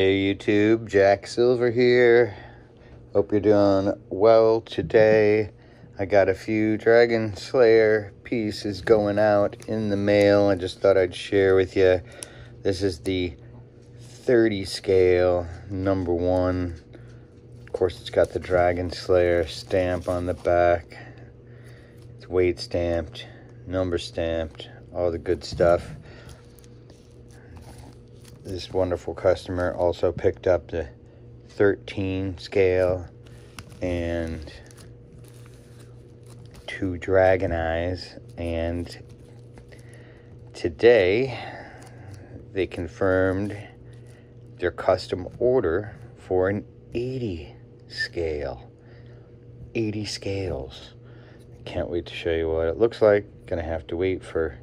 Hey YouTube, Jack Silver here. Hope you're doing well today. I got a few Dragon Slayer pieces going out in the mail. I just thought I'd share with you. This is the 30 scale, number one. Of course, it's got the Dragon Slayer stamp on the back. It's weight stamped, number stamped, all the good stuff this wonderful customer also picked up the 13 scale and two dragon eyes. And today they confirmed their custom order for an 80 scale. 80 scales. Can't wait to show you what it looks like. Gonna have to wait for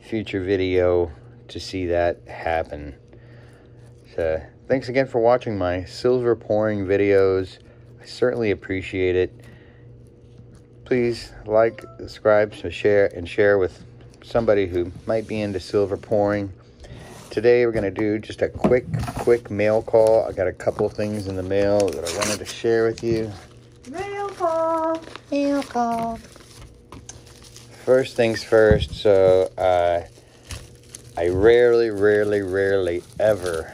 future video to see that happen. So, thanks again for watching my silver pouring videos. I certainly appreciate it. Please like, subscribe, share, and share with somebody who might be into silver pouring. Today we're going to do just a quick, quick mail call. I got a couple things in the mail that I wanted to share with you. Mail call. Mail call. First things first, so uh, I rarely, rarely, rarely ever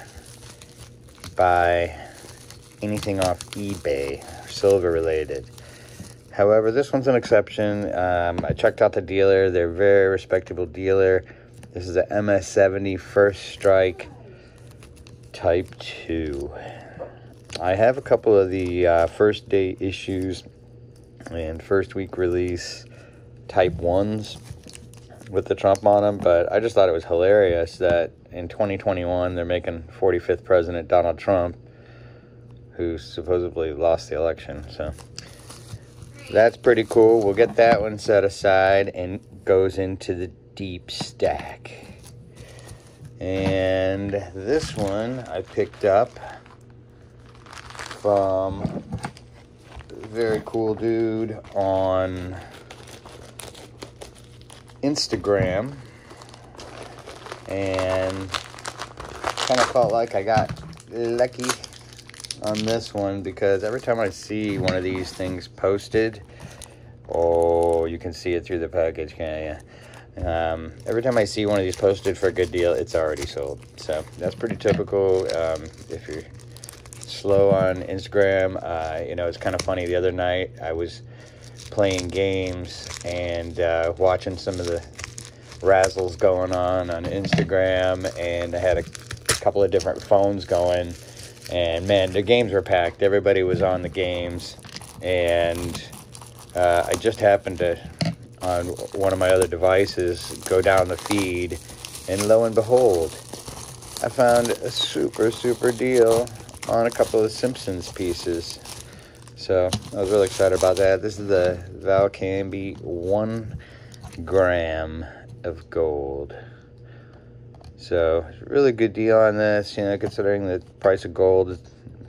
buy anything off eBay, silver related. However, this one's an exception. Um, I checked out the dealer. They're a very respectable dealer. This is a MS70 First Strike Type 2. I have a couple of the uh, first day issues and first week release Type 1s with the Trump on them, but I just thought it was hilarious that in 2021 they're making 45th President Donald Trump, who supposedly lost the election. So that's pretty cool. We'll get that one set aside and goes into the deep stack. And this one I picked up from very cool dude on Instagram and kind of felt like I got lucky on this one because every time I see one of these things posted, oh, you can see it through the package, can't you? Um, every time I see one of these posted for a good deal, it's already sold. So that's pretty typical. Um, if you're slow on Instagram, uh, you know, it's kind of funny. The other night I was playing games and uh, watching some of the razzles going on on Instagram, and I had a, a couple of different phones going. And man, the games were packed. Everybody was on the games, and uh, I just happened to on one of my other devices go down the feed, and lo and behold, I found a super super deal on a couple of Simpsons pieces. So I was really excited about that. This is the Valcambi one gram of gold. So really good deal on this, you know, considering the price of gold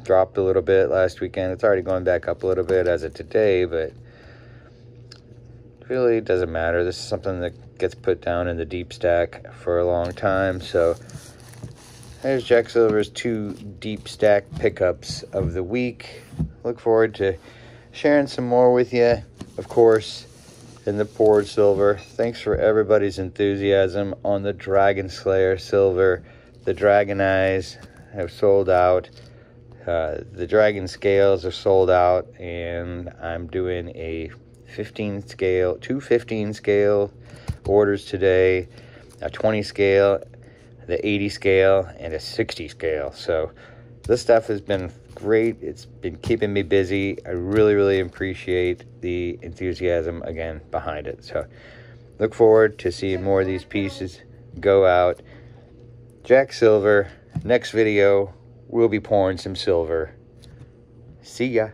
dropped a little bit last weekend. It's already going back up a little bit as of today, but really doesn't matter. This is something that gets put down in the deep stack for a long time. So there's Jack Silver's two deep stack pickups of the week. Look forward to sharing some more with you, of course, in the poured silver. Thanks for everybody's enthusiasm on the Dragon Slayer silver. The Dragon Eyes have sold out. Uh, the Dragon Scales are sold out, and I'm doing a 15 scale, two 15 scale orders today, a 20 scale, the 80 scale and a 60 scale. So this stuff has been great. It's been keeping me busy. I really, really appreciate the enthusiasm again behind it. So look forward to seeing more of these pieces go out. Jack Silver, next video, we'll be pouring some silver. See ya.